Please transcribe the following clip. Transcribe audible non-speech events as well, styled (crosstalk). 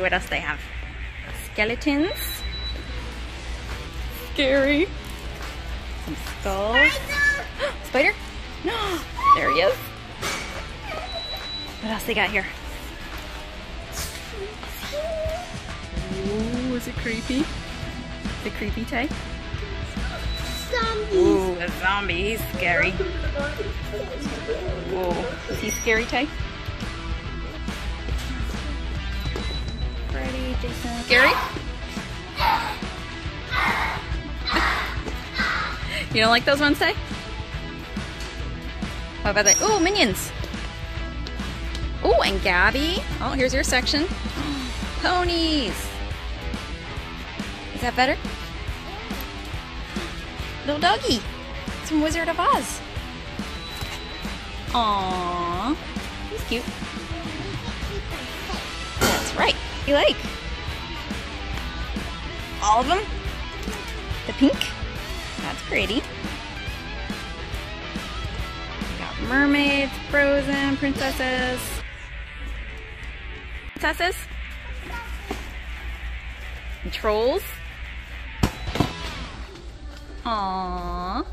see what else they have. Skeletons. Scary. Some skulls. (gasps) Spider? No, (gasps) there he is. What else they got here? Ooh, is it creepy? The creepy type? Zombies. Ooh, a zombie. He's scary. Whoa. Is he scary type? Jason. Scary? you don't like those ones, Tay? What about that? Ooh, minions. Ooh, and Gabby. Oh, here's your section. (gasps) Ponies. Is that better? Little doggy. It's from Wizard of Oz. Aww. He's cute. That's right. You like? All of them? The pink? That's pretty. We got mermaids, frozen, princesses. Princesses? And trolls. Aww.